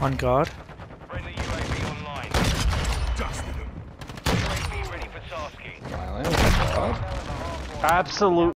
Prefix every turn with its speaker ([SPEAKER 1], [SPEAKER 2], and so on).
[SPEAKER 1] On guard.
[SPEAKER 2] Friendly UAV online.
[SPEAKER 3] Dusted him.
[SPEAKER 2] UAV ready for tasking.
[SPEAKER 4] Wow.
[SPEAKER 5] Absolute